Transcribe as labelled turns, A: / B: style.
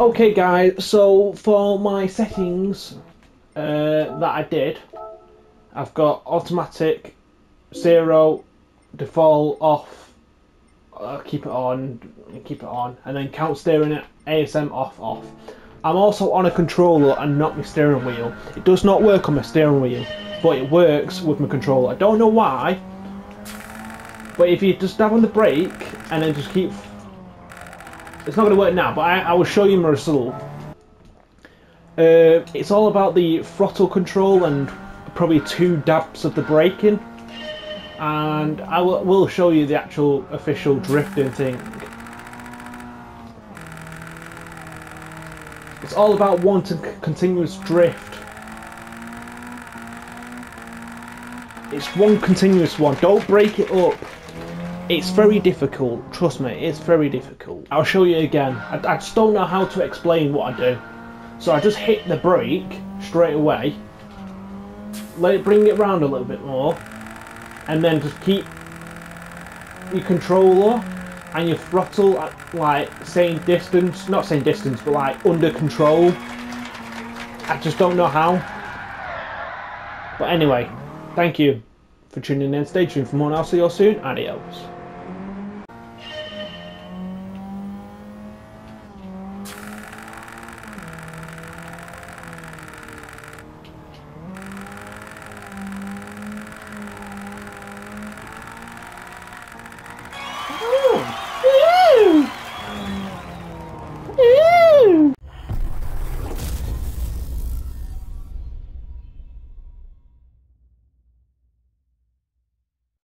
A: Okay guys, so for my settings uh, that I did, I've got automatic, zero, default, off, uh, keep it on, keep it on, and then count steering it, ASM off, off. I'm also on a controller and not my steering wheel. It does not work on my steering wheel, but it works with my controller. I don't know why, but if you just stab on the brake and then just keep it's not going to work now, but I, I will show you my result. Uh, it's all about the throttle control and probably two dabs of the braking. And I will, will show you the actual official drifting thing. It's all about one continuous drift. It's one continuous one. Don't break it up. It's very difficult, trust me, it's very difficult. I'll show you again. I, I just don't know how to explain what I do. So I just hit the brake straight away, let it bring it round a little bit more, and then just keep your controller and your throttle at like same distance, not same distance, but like under control. I just don't know how. But anyway, thank you for tuning in. Stay tuned for more and I'll see you all soon. Adios. Ooh.